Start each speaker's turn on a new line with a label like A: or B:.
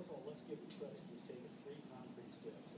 A: First of all, let's give him credit. He's taken three concrete steps.